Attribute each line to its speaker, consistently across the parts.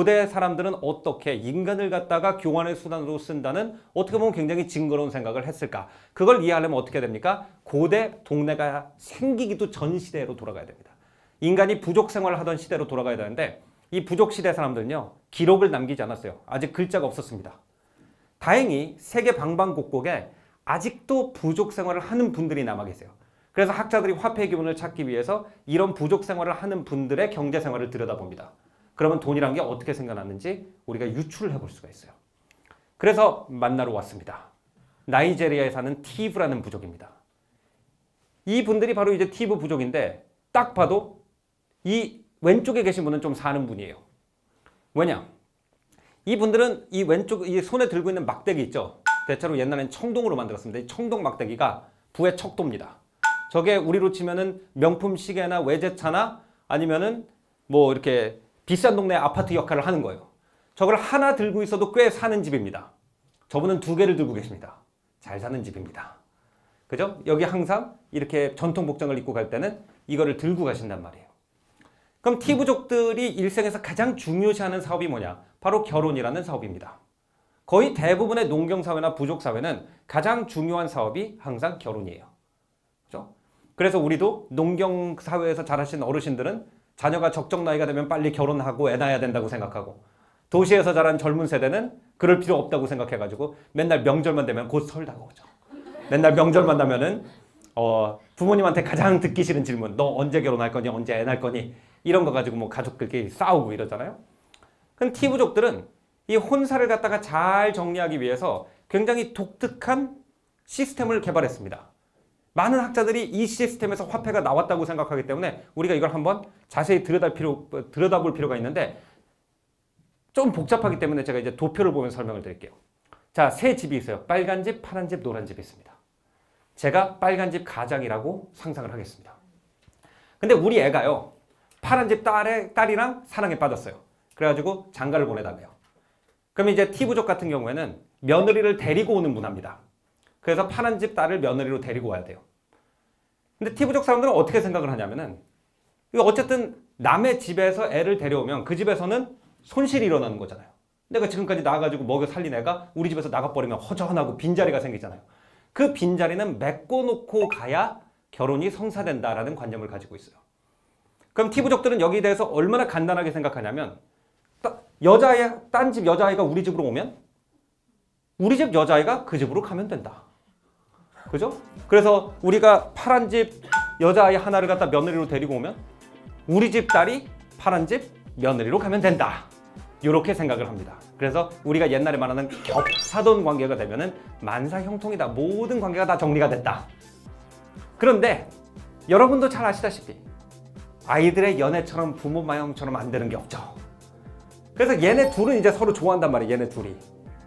Speaker 1: 고대 사람들은 어떻게 인간을 갖다가 교환의 수단으로 쓴다는 어떻게 보면 굉장히 징그러운 생각을 했을까? 그걸 이해하려면 어떻게 됩니까? 고대 동네가 생기기도 전 시대로 돌아가야 됩니다. 인간이 부족 생활을 하던 시대로 돌아가야 되는데 이 부족 시대 사람들은요 기록을 남기지 않았어요. 아직 글자가 없었습니다. 다행히 세계 방방곡곡에 아직도 부족 생활을 하는 분들이 남아 계세요. 그래서 학자들이 화폐 기본을 찾기 위해서 이런 부족 생활을 하는 분들의 경제 생활을 들여다봅니다. 그러면 돈이란 게 어떻게 생겨났는지 우리가 유출을 해볼 수가 있어요. 그래서 만나러 왔습니다. 나이제리아에 사는 티브라는 부족입니다. 이 분들이 바로 이제 티브 부족인데 딱 봐도 이 왼쪽에 계신 분은 좀 사는 분이에요. 왜냐? 이 분들은 이 왼쪽 이 손에 들고 있는 막대기 있죠. 대체로 옛날엔 청동으로 만들었습니다. 이 청동 막대기가 부의 척도입니다. 저게 우리로 치면은 명품 시계나 외제차나 아니면은 뭐 이렇게 비싼 동네 아파트 역할을 하는 거예요. 저걸 하나 들고 있어도 꽤 사는 집입니다. 저분은 두 개를 들고 계십니다. 잘 사는 집입니다. 그죠? 여기 항상 이렇게 전통 복장을 입고 갈 때는 이거를 들고 가신단 말이에요. 그럼 티부족들이 일생에서 가장 중요시하는 사업이 뭐냐? 바로 결혼이라는 사업입니다. 거의 대부분의 농경사회나 부족사회는 가장 중요한 사업이 항상 결혼이에요. 그죠? 그래서 우리도 농경사회에서 자라신 어르신들은 자녀가 적정 나이가 되면 빨리 결혼하고 애 낳아야 된다고 생각하고 도시에서 자란 젊은 세대는 그럴 필요 없다고 생각해가지고 맨날 명절만 되면 곧 설 다가오죠. 맨날 명절만 나면은 어, 부모님한테 가장 듣기 싫은 질문 너 언제 결혼할 거니 언제 애 낳을 거니 이런 거 가지고 뭐 가족들끼리 싸우고 이러잖아요. 그럼 티부족들은 이 혼사를 갖다가 잘 정리하기 위해서 굉장히 독특한 시스템을 개발했습니다. 많은 학자들이 이 시스템에서 화폐가 나왔다고 생각하기 때문에 우리가 이걸 한번 자세히 들여다 필요, 들여다볼 필요가 있는데 좀 복잡하기 때문에 제가 이제 도표를 보면 설명을 드릴게요. 자, 세 집이 있어요. 빨간 집, 파란 집, 노란 집이 있습니다. 제가 빨간 집 가장이라고 상상을 하겠습니다. 근데 우리 애가요. 파란 집 딸의, 딸이랑 사랑에 빠졌어요. 그래가지고 장가를 보내달래요. 그럼 이제 T부족 같은 경우에는 며느리를 데리고 오는 문화입니다. 그래서 파란 집 딸을 며느리로 데리고 와야 돼요. 근데 T부족 사람들은 어떻게 생각을 하냐면은 어쨌든 남의 집에서 애를 데려오면 그 집에서는 손실이 일어나는 거잖아요. 내가 지금까지 나가지고 먹여 살린 애가 우리 집에서 나가버리면 허전하고 빈자리가 생기잖아요. 그 빈자리는 메꿔놓고 가야 결혼이 성사된다라는 관념을 가지고 있어요. 그럼 T부족들은 여기에 대해서 얼마나 간단하게 생각하냐면 여자아이, 딴집 여자아이가 우리 집으로 오면 우리 집 여자아이가 그 집으로 가면 된다. 그죠? 그래서 우리가 파란 집 여자아이 하나를 갖다 며느리로 데리고 오면 우리 집 딸이 파란 집 며느리로 가면 된다. 이렇게 생각을 합니다. 그래서 우리가 옛날에 말하는 겹사돈 관계가 되면 은 만사형통이다. 모든 관계가 다 정리가 됐다. 그런데 여러분도 잘 아시다시피 아이들의 연애처럼 부모 마형처럼 안 되는 게 없죠. 그래서 얘네 둘은 이제 서로 좋아한단 말이에요. 얘네 둘이.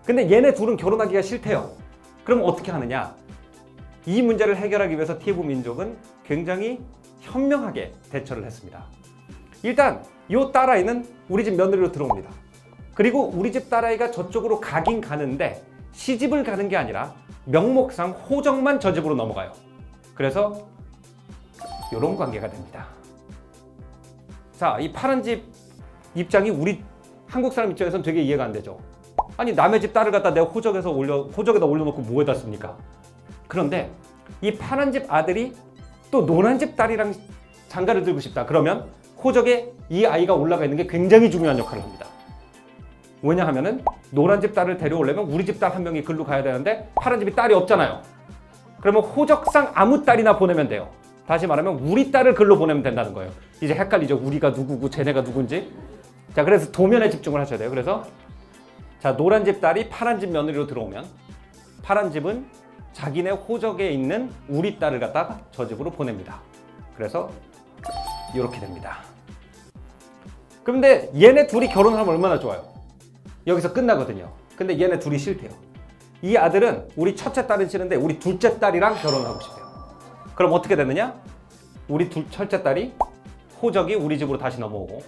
Speaker 1: 근데 얘네 둘은 결혼하기가 싫대요. 그럼 어떻게 하느냐? 이 문제를 해결하기 위해서 티브 민족은 굉장히 현명하게 대처를 했습니다. 일단 이 딸아이는 우리 집 며느리로 들어옵니다. 그리고 우리 집 딸아이가 저쪽으로 가긴 가는데 시집을 가는 게 아니라 명목상 호적만 저 집으로 넘어가요. 그래서 이런 관계가 됩니다. 자, 이 파란 집 입장이 우리 한국 사람 입장에서는 되게 이해가 안 되죠. 아니 남의 집 딸을 갖다 내가 호적에서 올려 호적에다 올려놓고 뭐에다 씁니까? 그런데 이 파란 집 아들이 또 노란 집 딸이랑 장가를 들고 싶다. 그러면 호적에 이 아이가 올라가 있는 게 굉장히 중요한 역할을 합니다. 왜냐하면은 노란 집 딸을 데려오려면 우리 집 딸 한 명이 글로 가야 되는데 파란 집이 딸이 없잖아요. 그러면 호적상 아무 딸이나 보내면 돼요. 다시 말하면 우리 딸을 글로 보내면 된다는 거예요. 이제 헷갈리죠. 우리가 누구고 쟤네가 누군지. 자, 그래서 도면에 집중을 하셔야 돼요. 그래서 자, 노란 집 딸이 파란 집 며느리로 들어오면 파란 집은 자기네 호적에 있는 우리 딸을 갖다가 저 집으로 보냅니다. 그래서 이렇게 됩니다. 그런데 얘네 둘이 결혼하면 얼마나 좋아요? 여기서 끝나거든요. 근데 얘네 둘이 싫대요. 이 아들은 우리 첫째 딸은 싫은데 우리 둘째 딸이랑 결혼을 하고 싶대요. 그럼 어떻게 되느냐? 우리 둘, 첫째 딸이 호적이 우리 집으로 다시 넘어오고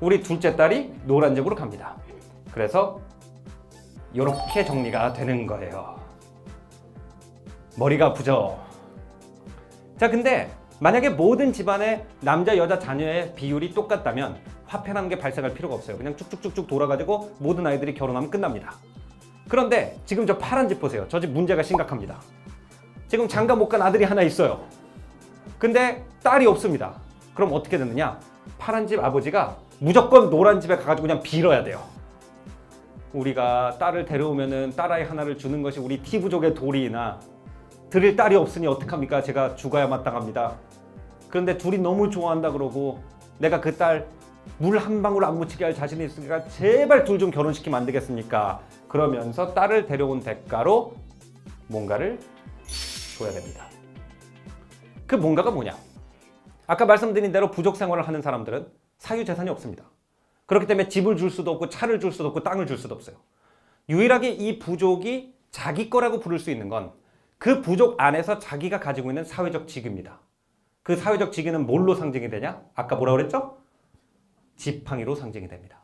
Speaker 1: 우리 둘째 딸이 노란 집으로 갑니다. 그래서 이렇게 정리가 되는 거예요. 머리가 아프죠? 자, 근데 만약에 모든 집안의 남자 여자 자녀의 비율이 똑같다면 화폐라는 게 발생할 필요가 없어요. 그냥 쭉쭉쭉쭉 돌아가지고 모든 아이들이 결혼하면 끝납니다. 그런데 지금 저 파란 집 보세요. 저 집 문제가 심각합니다. 지금 장가 못 간 아들이 하나 있어요. 근데 딸이 없습니다. 그럼 어떻게 되느냐? 파란 집 아버지가 무조건 노란 집에 가가지고 그냥 빌어야 돼요. 우리가 딸을 데려오면은 딸아이 하나를 주는 것이 우리 티부족의 도리이나 드릴 딸이 없으니 어떡합니까? 제가 죽어야 마땅합니다. 그런데 둘이 너무 좋아한다 그러고 내가 그 딸 물 한 방울 안 묻히게 할 자신이 있으니까 제발 둘 좀 결혼시키면 안 되겠습니까? 그러면서 딸을 데려온 대가로 뭔가를 줘야 됩니다. 그 뭔가가 뭐냐? 아까 말씀드린 대로 부족 생활을 하는 사람들은 사유 재산이 없습니다. 그렇기 때문에 집을 줄 수도 없고 차를 줄 수도 없고 땅을 줄 수도 없어요. 유일하게 이 부족이 자기 거라고 부를 수 있는 건 그 부족 안에서 자기가 가지고 있는 사회적 직위입니다. 그 사회적 직위는 뭘로 상징이 되냐? 아까 뭐라 그랬죠? 지팡이로 상징이 됩니다.